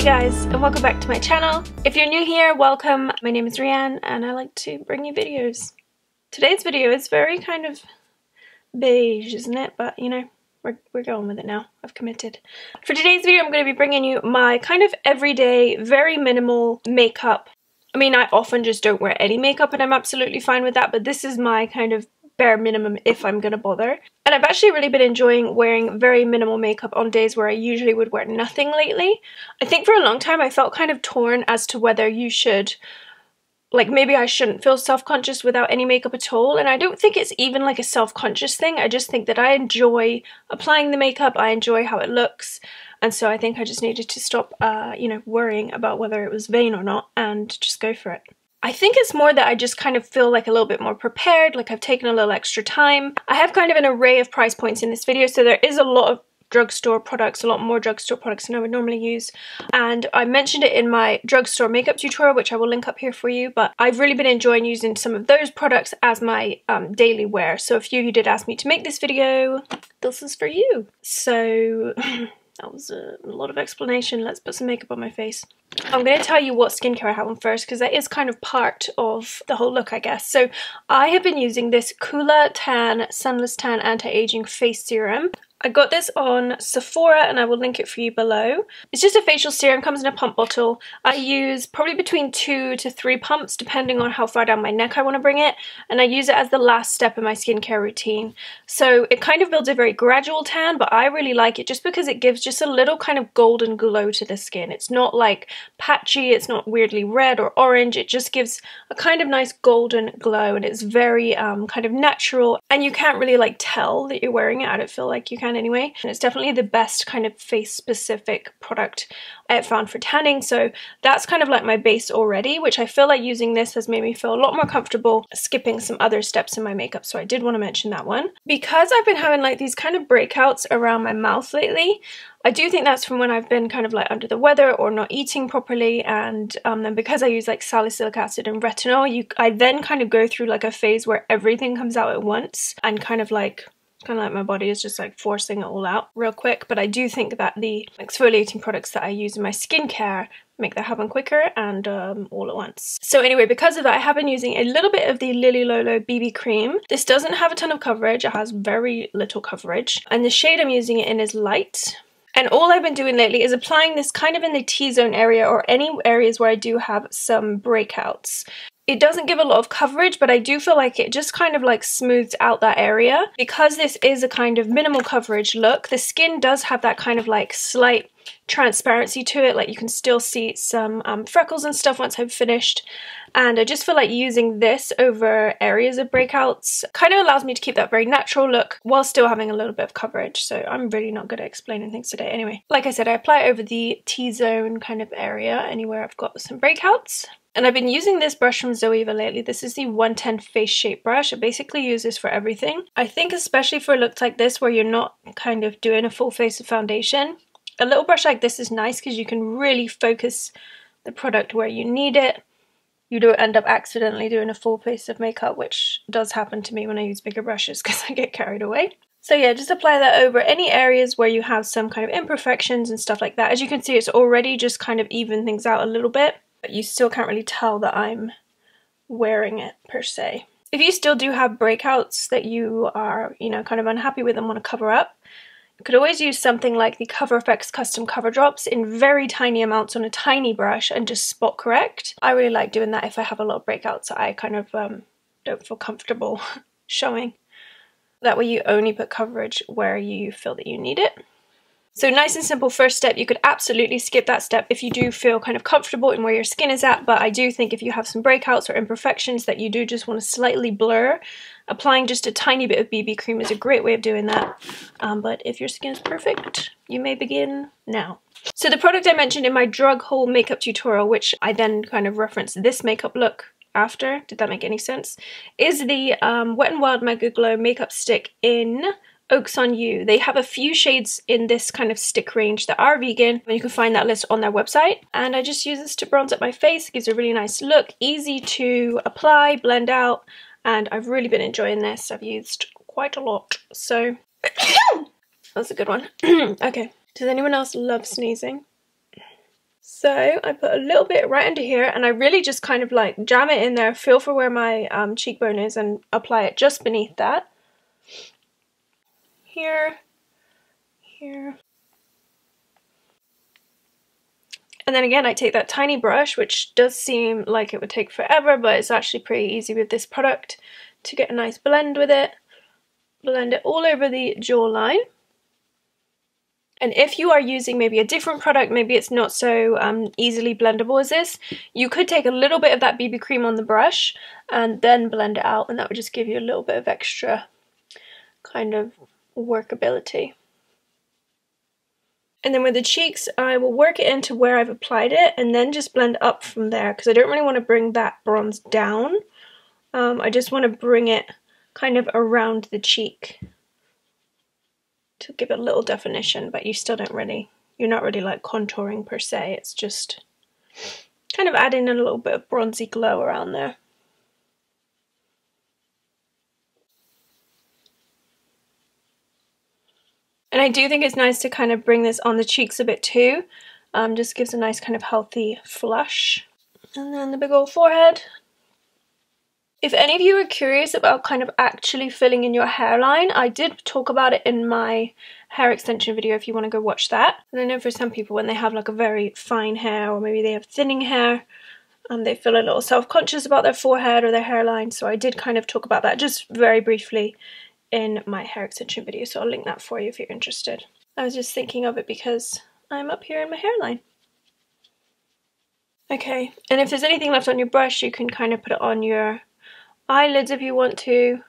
Hey guys, and welcome back to my channel. If you're new here, welcome. My name is Rhian, and I like to bring you videos. Today's video is very kind of beige, isn't it? But, you know, we're, we're going with it now. I've committed. For today's video, I'm going to be bringing you my kind of everyday, very minimal makeup. I mean, I often just don't wear any makeup, and I'm absolutely fine with that, but this is my kind of bare minimum if I'm gonna bother. And I've actually really been enjoying wearing very minimal makeup on days where I usually would wear nothing lately. I think for a long time I felt kind of torn as to whether you should like maybe I shouldn't feel self-conscious without any makeup at all and I don't think it's even like a self-conscious thing I just think that I enjoy applying the makeup I enjoy how it looks and so I think I just needed to stop uh, you know worrying about whether it was vain or not and just go for it. I think it's more that I just kind of feel like a little bit more prepared, like I've taken a little extra time. I have kind of an array of price points in this video, so there is a lot of drugstore products, a lot more drugstore products than I would normally use. And I mentioned it in my drugstore makeup tutorial, which I will link up here for you, but I've really been enjoying using some of those products as my um, daily wear. So few of you did ask me to make this video, this is for you. So that was a, lot of explanation. Let's put some makeup on my face. I'm going to tell you what skincare I have on first because that is kind of part of the whole look I guess. So I have been using this Coola Tan Sunless Tan Anti-Aging Face Serum. I got this on Sephora and I will link it for you below. It's just a facial serum, comes in a pump bottle. I use probably between two to three pumps depending on how far down my neck I want to bring it and I use it as the last step in my skincare routine. So it kind of builds a very gradual tan but I really like it just because it gives just a little kind of golden glow to the skin. It's not like patchy, it's not weirdly red or orange, it just gives a kind of nice golden glow and it's very um, kind of natural and you can't really like tell that you're wearing it. I don't feel like you can anyway. And it's definitely the best kind of face specific product I've found for tanning. So that's kind of like my base already, which I feel like using this has made me feel a lot more comfortable skipping some other steps in my makeup. So I did want to mention that one. Because I've been having like these kind of breakouts around my mouth lately, I do think that's from when I've been kind of like under the weather or not eating properly and um, then because I use like salicylic acid and retinol you I then kind of go through like a phase where everything comes out at once and kind of like kind of like my body is just like forcing it all out real quick but I do think that the exfoliating products that I use in my skincare make that happen quicker and um, all at once. So anyway, because of that, I have been using a little bit of the Lily Lolo BB cream. This doesn't have a ton of coverage, it has very little coverage. And the shade I'm using it in is light. And all I've been doing lately is applying this kind of in the T-zone area or any areas where I do have some breakouts. It doesn't give a lot of coverage, but I do feel like it just kind of like smooths out that area. Because this is a kind of minimal coverage look, the skin does have that kind of like slight transparency to it. Like you can still see some um, freckles and stuff once I've finished. And I just feel like using this over areas of breakouts kind of allows me to keep that very natural look while still having a little bit of coverage. So I'm really not good at explaining things today. Anyway, like I said, I apply it over the T-zone kind of area, anywhere I've got some breakouts. And I've been using this brush from Zoeva lately. This is the 110 Face Shape brush. I basically use this for everything. I think especially for looks like this where you're not kind of doing a full face of foundation, a little brush like this is nice because you can really focus the product where you need it. You don't end up accidentally doing a full face of makeup, which does happen to me when I use bigger brushes because I get carried away. So yeah, just apply that over any areas where you have some kind of imperfections and stuff like that. As you can see, it's already just kind of even things out a little bit but you still can't really tell that I'm wearing it per se. If you still do have breakouts that you are, you know, kind of unhappy with and want to cover up, you could always use something like the Cover FX Custom Cover Drops in very tiny amounts on a tiny brush and just spot correct. I really like doing that if I have a lot of breakouts that I kind of um, don't feel comfortable showing. That way you only put coverage where you feel that you need it. So nice and simple first step, you could absolutely skip that step if you do feel kind of comfortable in where your skin is at, but I do think if you have some breakouts or imperfections that you do just want to slightly blur, applying just a tiny bit of BB cream is a great way of doing that. Um, but if your skin is perfect, you may begin now. So the product I mentioned in my drug haul makeup tutorial, which I then kind of referenced this makeup look after, did that make any sense, is the um, Wet n Wild Mega Glow Makeup Stick in Oaks on You. They have a few shades in this kind of stick range that are vegan, and you can find that list on their website. And I just use this to bronze up my face. It gives a really nice look, easy to apply, blend out, and I've really been enjoying this. I've used quite a lot, so that's a good one. okay, does anyone else love sneezing? So I put a little bit right under here and I really just kind of like jam it in there, feel for where my um, cheekbone is and apply it just beneath that. Here, here. And then again, I take that tiny brush, which does seem like it would take forever, but it's actually pretty easy with this product to get a nice blend with it. Blend it all over the jawline. And if you are using maybe a different product, maybe it's not so um, easily blendable as this, you could take a little bit of that BB cream on the brush and then blend it out and that would just give you a little bit of extra kind of workability. And then with the cheeks, I will work it into where I've applied it and then just blend up from there because I don't really want to bring that bronze down. Um, I just want to bring it kind of around the cheek to give it a little definition, but you still don't really, you're not really like contouring per se, it's just kind of adding a little bit of bronzy glow around there. And I do think it's nice to kind of bring this on the cheeks a bit too. Um, just gives a nice kind of healthy flush. And then the big old forehead. If any of you are curious about kind of actually filling in your hairline, I did talk about it in my hair extension video if you want to go watch that. And I know for some people when they have like a very fine hair or maybe they have thinning hair, and they feel a little self-conscious about their forehead or their hairline. So I did kind of talk about that just very briefly in my hair extension video. So I'll link that for you if you're interested. I was just thinking of it because I'm up here in my hairline. Okay, and if there's anything left on your brush, you can kind of put it on your eyelids if you want to. You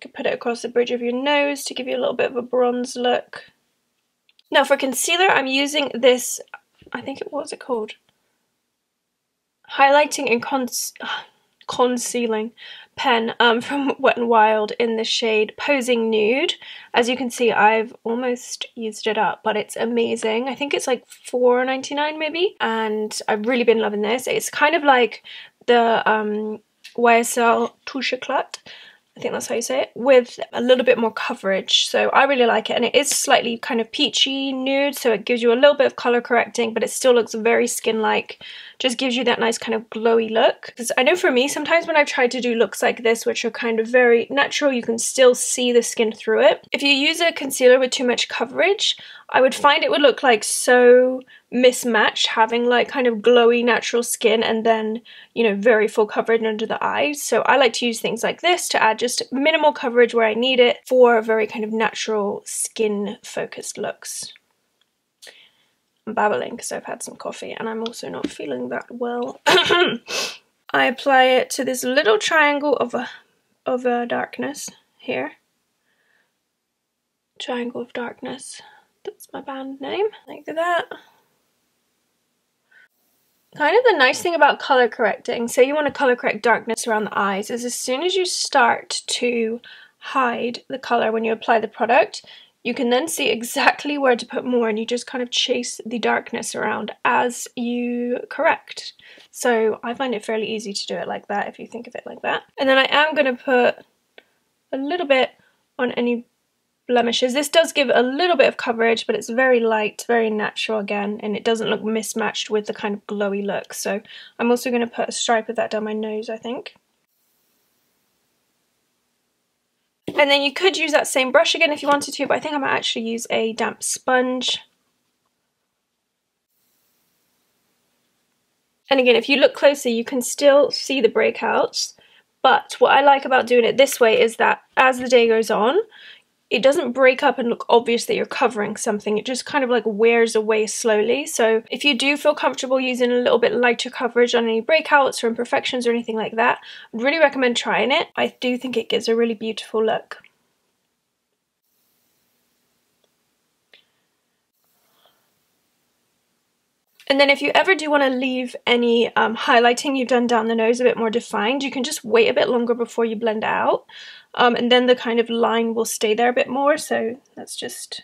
could put it across the bridge of your nose to give you a little bit of a bronze look. Now for concealer, I'm using this, I think it, was it called? Highlighting and concealing pen um, from Wet n Wild in the shade Posing Nude. As you can see, I've almost used it up, but it's amazing. I think it's like $4.99 maybe, and I've really been loving this. It's kind of like the um, YSL Touche Éclat, I think that's how you say it, with a little bit more coverage. So I really like it and it is slightly kind of peachy nude so it gives you a little bit of colour correcting but it still looks very skin-like. Just gives you that nice kind of glowy look. Because I know for me sometimes when I've tried to do looks like this which are kind of very natural you can still see the skin through it. If you use a concealer with too much coverage I would find it would look like so mismatched having like kind of glowy natural skin and then you know very full coverage under the eyes so I like to use things like this to add just minimal coverage where I need it for very kind of natural skin focused looks. I'm babbling because I've had some coffee and I'm also not feeling that well. I apply it to this little triangle of a, of a darkness here. Triangle of darkness. That's my band name. Like that kind of the nice thing about color correcting, say you want to color correct darkness around the eyes, is as soon as you start to hide the color when you apply the product, you can then see exactly where to put more and you just kind of chase the darkness around as you correct. So I find it fairly easy to do it like that if you think of it like that. And then I am going to put a little bit on any blemishes. This does give a little bit of coverage, but it's very light, very natural again, and it doesn't look mismatched with the kind of glowy look. So I'm also going to put a stripe of that down my nose, I think. And then you could use that same brush again if you wanted to, but I think I might actually use a damp sponge. And again, if you look closer, you can still see the breakouts. But what I like about doing it this way is that as the day goes on, it doesn't break up and look obvious that you're covering something. It just kind of like wears away slowly. So if you do feel comfortable using a little bit lighter coverage on any breakouts or imperfections or anything like that, I'd really recommend trying it. I do think it gives a really beautiful look. And then if you ever do want to leave any um, highlighting you've done down the nose a bit more defined, you can just wait a bit longer before you blend out um, and then the kind of line will stay there a bit more so that's just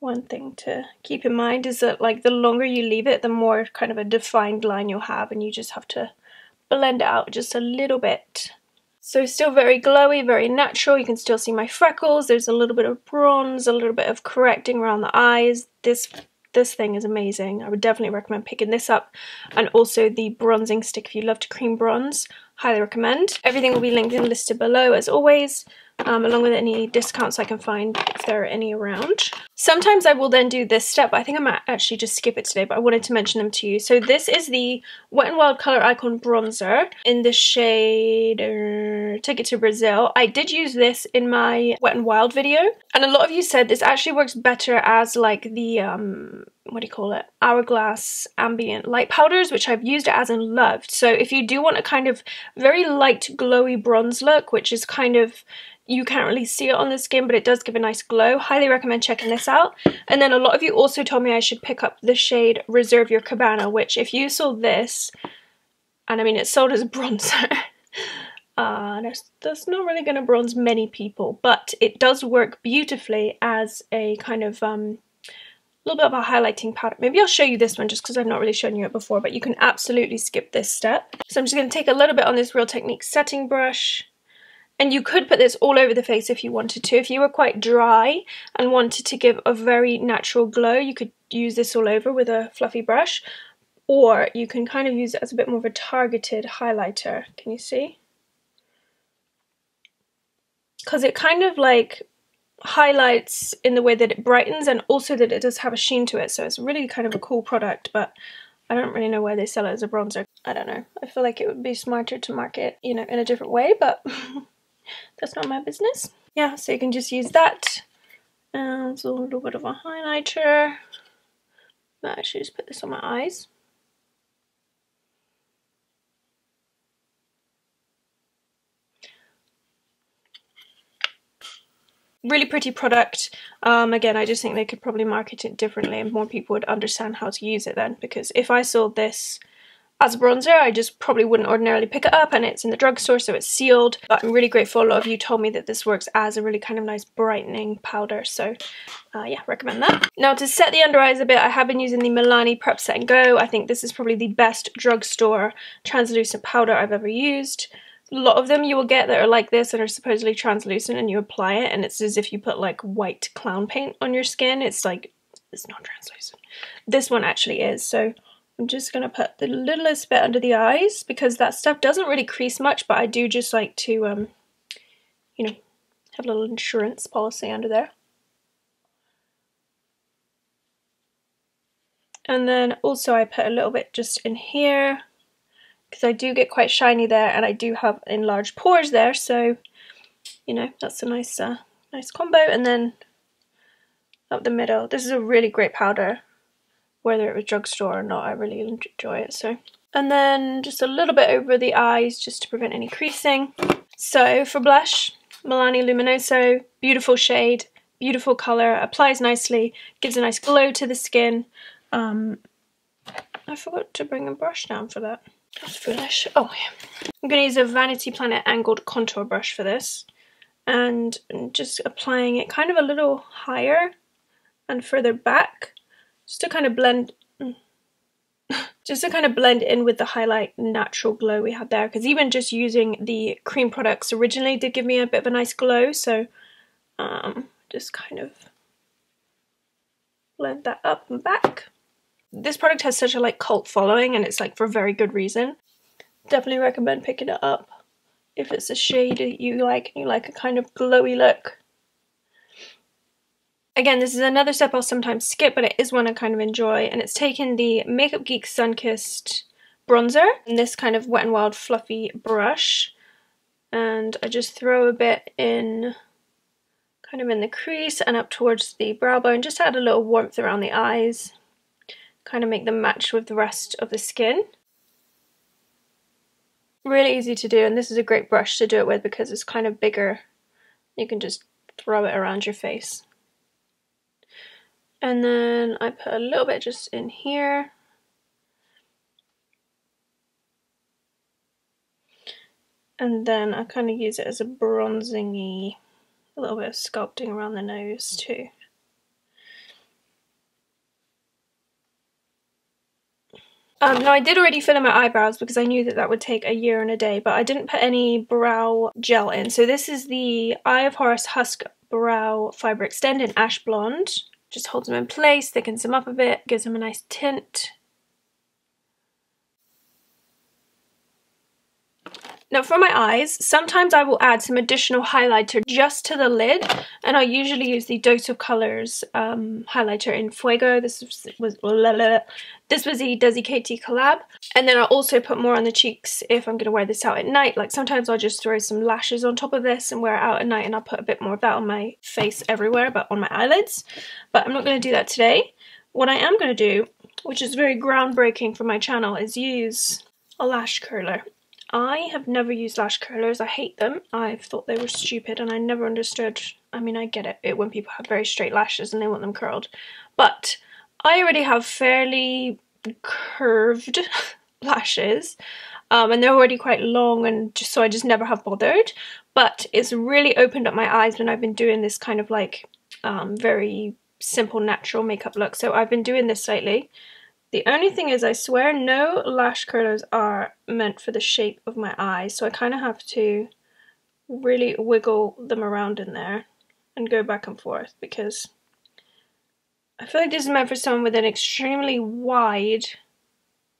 one thing to keep in mind is that like the longer you leave it the more kind of a defined line you'll have and you just have to blend it out just a little bit so still very glowy, very natural. You can still see my freckles. There's a little bit of bronze, a little bit of correcting around the eyes. This this thing is amazing. I would definitely recommend picking this up. And also the bronzing stick if you love to cream bronze. Highly recommend. Everything will be linked and listed below as always um, along with any discounts I can find if there are any around. Sometimes I will then do this step, I think I might actually just skip it today, but I wanted to mention them to you. So this is the Wet n Wild Colour Icon Bronzer in the shade Ticket to Brazil. I did use this in my Wet n Wild video, and a lot of you said this actually works better as like the, um, what do you call it, Hourglass Ambient Light Powders, which I've used it as and loved. So if you do want a kind of very light glowy bronze look, which is kind of you can't really see it on the skin, but it does give a nice glow. Highly recommend checking this out. And then a lot of you also told me I should pick up the shade Reserve Your Cabana, which if you saw this, and I mean it's sold as a bronzer, uh, that's, that's not really going to bronze many people, but it does work beautifully as a kind of um, little bit of a highlighting powder. Maybe I'll show you this one just because I've not really shown you it before, but you can absolutely skip this step. So I'm just going to take a little bit on this Real Technique setting brush and you could put this all over the face if you wanted to. If you were quite dry and wanted to give a very natural glow, you could use this all over with a fluffy brush. Or you can kind of use it as a bit more of a targeted highlighter. Can you see? Because it kind of like highlights in the way that it brightens and also that it does have a sheen to it. So it's really kind of a cool product, but I don't really know why they sell it as a bronzer. I don't know. I feel like it would be smarter to market, you know, in a different way, but that's not my business. Yeah, so you can just use that. And it's a little bit of a highlighter. I should just put this on my eyes. really pretty product. Um, again, I just think they could probably market it differently and more people would understand how to use it then. Because if I sold this as a bronzer, I just probably wouldn't ordinarily pick it up and it's in the drugstore so it's sealed. But I'm really grateful a lot of you told me that this works as a really kind of nice brightening powder. So uh, yeah, recommend that. Now to set the under eyes a bit, I have been using the Milani Prep Set and Go. I think this is probably the best drugstore translucent powder I've ever used. A lot of them you will get that are like this and are supposedly translucent and you apply it and it's as if you put like white clown paint on your skin. It's like, it's not translucent. This one actually is. So I'm just going to put the littlest bit under the eyes because that stuff doesn't really crease much, but I do just like to, um, you know, have a little insurance policy under there. And then also I put a little bit just in here because I do get quite shiny there and I do have enlarged pores there. So, you know, that's a nice, uh, nice combo. And then up the middle, this is a really great powder whether it was drugstore or not, I really enjoy it. So, And then just a little bit over the eyes just to prevent any creasing. So for blush, Milani Luminoso, beautiful shade, beautiful colour, applies nicely, gives a nice glow to the skin. Um, I forgot to bring a brush down for that. That's foolish. Oh, yeah. I'm going to use a Vanity Planet angled contour brush for this. And just applying it kind of a little higher and further back just to kind of blend just to kind of blend in with the highlight natural glow we had there because even just using the cream products originally did give me a bit of a nice glow so um, just kind of blend that up and back. This product has such a like cult following and it's like for a very good reason. Definitely recommend picking it up if it's a shade that you like and you like a kind of glowy look. Again, this is another step I'll sometimes skip, but it is one I kind of enjoy, and it's taken the Makeup Geek Sunkissed bronzer in this kind of Wet n Wild fluffy brush, and I just throw a bit in kind of in the crease and up towards the brow bone, just add a little warmth around the eyes, kind of make them match with the rest of the skin. Really easy to do, and this is a great brush to do it with because it's kind of bigger. You can just throw it around your face. And then I put a little bit just in here. And then I kind of use it as a bronzing a little bit of sculpting around the nose too. Um, now I did already fill in my eyebrows because I knew that that would take a year and a day, but I didn't put any brow gel in. So this is the Eye of Horus Husk Brow Fiber Extend in Ash Blonde Just holds them in place, thickens them up a bit, gives them a nice tint. Now for my eyes, sometimes I will add some additional highlighter just to the lid and I usually use the Dose of Colors um, highlighter in Fuego. This was, was this was the Desi Katy collab. And then I'll also put more on the cheeks if I'm going to wear this out at night. Like sometimes I'll just throw some lashes on top of this and wear it out at night and I'll put a bit more of that on my face everywhere but on my eyelids. But I'm not going to do that today. What I am going to do, which is very groundbreaking for my channel, is use a lash curler. I have never used lash curlers. I hate them. I've thought they were stupid and I never understood. I mean, I get it, it when people have very straight lashes and they want them curled. But I already have fairly curved lashes um, and they're already quite long and just so I just never have bothered. But it's really opened up my eyes when I've been doing this kind of like um, very simple natural makeup look. So I've been doing this lately the only thing is I swear no lash curlers are meant for the shape of my eyes, so I kind of have to really wiggle them around in there and go back and forth because I feel like this is meant for someone with an extremely wide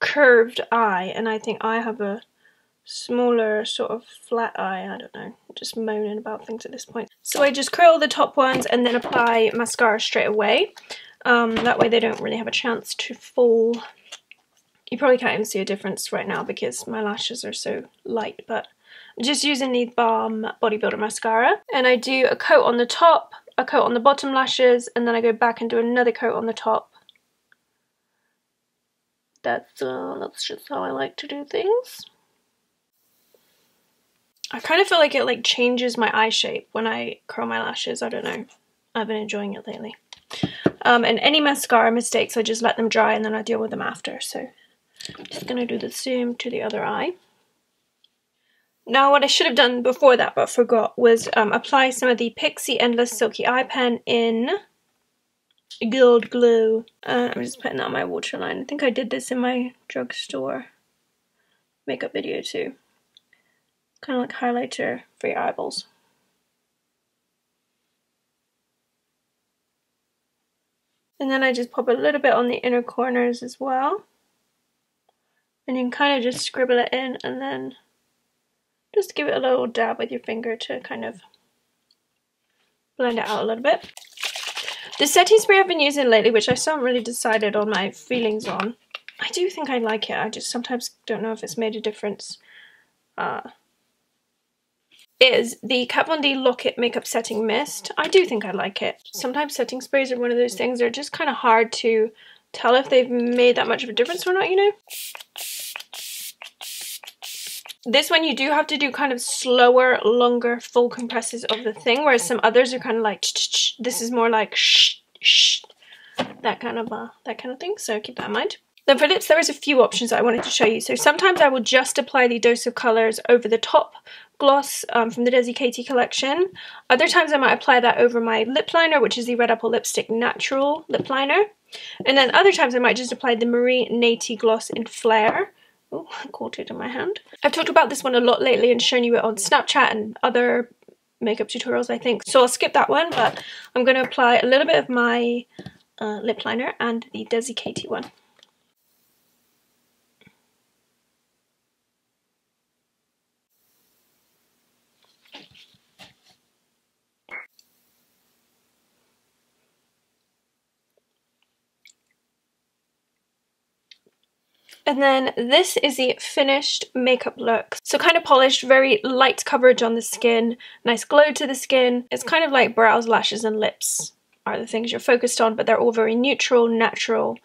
curved eye and I think I have a smaller sort of flat eye, I don't know, I'm just moaning about things at this point. So I just curl the top ones and then apply mascara straight away. Um, that way they don't really have a chance to fall. You probably can't even see a difference right now because my lashes are so light, but I'm just using the Balm Bodybuilder Mascara. And I do a coat on the top, a coat on the bottom lashes, and then I go back and do another coat on the top. That's, uh, that's just how I like to do things. I kind of feel like it like changes my eye shape when I curl my lashes. I don't know. I've been enjoying it lately. Um, and any mascara mistakes, I just let them dry and then I deal with them after. So I'm just going to do the same to the other eye. Now what I should have done before that but forgot was um, apply some of the Pixi Endless Silky Eye Pen in Gold Glow. Uh, I'm just putting that on my waterline. I think I did this in my drugstore makeup video too. Kind of like highlighter for your eyeballs. And then I just pop a little bit on the inner corners as well. And you can kind of just scribble it in and then just give it a little dab with your finger to kind of blend it out a little bit. The setting spray I've been using lately, which I still haven't really decided on my feelings on, I do think I like it. I just sometimes don't know if it's made a difference. Uh, is the Kat Von D Lock It Makeup Setting Mist. I do think I like it. Sometimes setting sprays are one of those things that are just kind of hard to tell if they've made that much of a difference or not, you know? This one you do have to do kind of slower, longer, full compresses of the thing, whereas some others are kind of like, this is more like shh, that kind of, uh, that kind of thing, so keep that in mind. Then for lips, there is a few options that I wanted to show you. So sometimes I will just apply the Dose of Colors over the top gloss um, from the Desi Katy collection. Other times I might apply that over my lip liner, which is the Red Apple Lipstick Natural Lip Liner. And then other times I might just apply the Marie Nati Gloss in Flair. Oh, I caught it in my hand. I've talked about this one a lot lately and shown you it on Snapchat and other makeup tutorials, I think. So I'll skip that one, but I'm going to apply a little bit of my uh, lip liner and the Desi Katy one. And then this is the finished makeup look. So kind of polished, very light coverage on the skin, nice glow to the skin. It's kind of like brows, lashes and lips are the things you're focused on, but they're all very neutral, natural,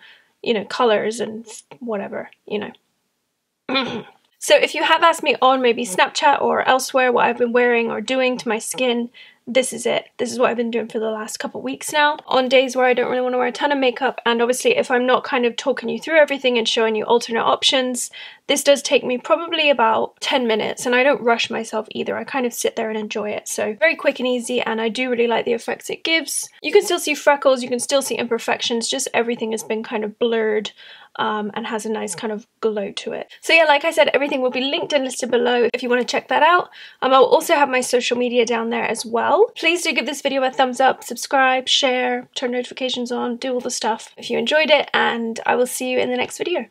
you know, colours and whatever, you know. so if you have asked me on maybe Snapchat or elsewhere what I've been wearing or doing to my skin, this is it. This is what I've been doing for the last couple weeks now. On days where I don't really want to wear a ton of makeup and obviously if I'm not kind of talking you through everything and showing you alternate options, this does take me probably about 10 minutes and I don't rush myself either. I kind of sit there and enjoy it. So very quick and easy and I do really like the effects it gives. You can still see freckles, you can still see imperfections, just everything has been kind of blurred um, and has a nice kind of glow to it. So yeah, like I said, everything will be linked and listed below if you want to check that out. Um, I'll also have my social media down there as well. Please do give this video a thumbs up, subscribe, share, turn notifications on, do all the stuff if you enjoyed it, and I will see you in the next video.